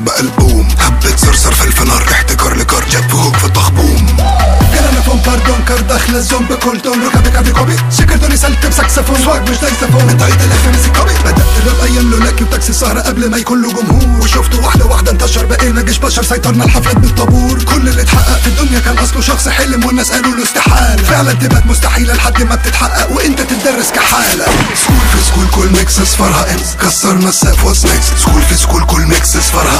ضرب ألبوم حبت صرصر الفنار احتكار لكار جاب فوق في الطخبوم. كلامي فون كاردون كار داخلة الزوم بكل تون ركبك قبل كوبي. شكرتوني سلت بسكسفون سواك مش دايسفون انت عيد الآخر مسك كوبي بدأت الراب أيام لولاكي وتاكسي السهرة قبل ما يكون له جمهور وشفته واحدة واحدة انتشر بقينا جيش بشر سيطرنا الحفلات بالطابور. كل اللي اتحقق في الدنيا كان أصله شخص حلم والناس قالوا له استحالة. فعلا تبقى مستحيلة لحد ما بتتحقق وانت تتدرس كحالة. سكول في سكول كل ميكسس فرها امس كسرنا السقف وسناكس سكول في سكول كل ميكس فرها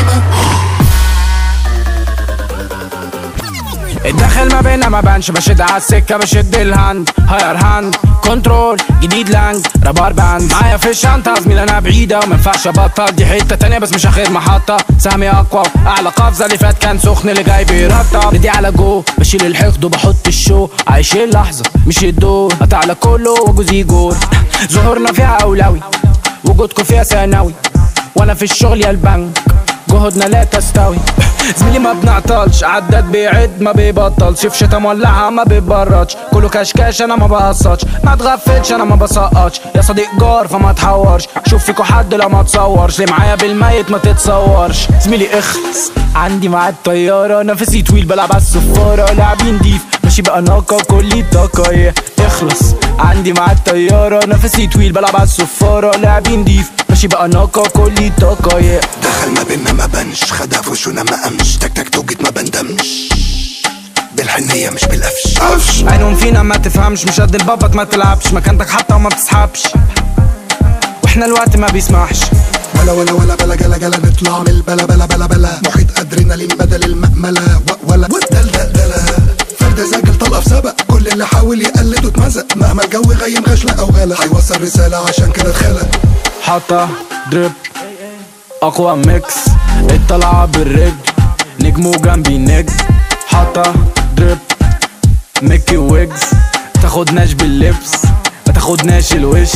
الدخل ما بانش بشد على السكة بشد الهاند. هاير هاند كنترول جديد لانج رابر باند. معايا في الشنطة زميل أنا بعيدة وما ينفعش أبطل. دي حتة تانية بس مش آخر محطة. سهمي أقوى. أعلى قفزة اللي فات كان سخن اللي جاي بيرطب. بدي على جو بشيل الحقد وبحط الشو. عايش اللحظة مش الدور. قطع كله وجوزي جول ظهورنا فيها أولوي وجودكم فيها ثانوي. وأنا في الشغل يا البنك. جهودنا لا تستوي. زميلي ما بنعطلش عداد بيعد ما بيبطلش. في شتا مولعها ما بيبردش كله كشكاش أنا ما بقصدش. ما تغفلش أنا ما بسقطش. يا صديق جار فما تحورش. شوف فيكو حد لو ما تصورش. اللي معايا بالميت ما تتصورش. زميلي اخلص. عندي معاد طيارة. نفسي طويل بلعب على الصفارة لاعبين ديف ماشي بقى كلي طاقة yeah. اخلص. عندي معاد طيارة. نفسي طويل بلعب على الصفارة لاعبين ديف ماشي بقى ناقة كلي طاقة yeah. دخل ما بينا ما بنش خدها في وشنا ما قامش تك تك توجت ما بندمش. بالحنية مش بالقفش. قفش. عينهم فينا ما تفهمش مش قد البابط ما تلعبش. مكانتك حتى وما بتسحبش. وإحنا الوقت ما بيسمحش. ولا ولا ولا بلا جلا جلا نطلع من البلا بلا بلا بلا. محيط أدرينالين بدل المأملة. ولا والدلدلة فرد سجل طلقة في سبق. كل اللي حاول يقلد اتمزق مهما الجو غيم غشلة أو غلا. هيوصل رسالة عشان كده اتخلق. حاطة drip أقوى mix الطلعة بالرجل نجمه جنبي نجم حاطة drip ميكي ويجز تاخدناش باللبس ما تاخدناش الوش.